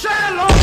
Shallow.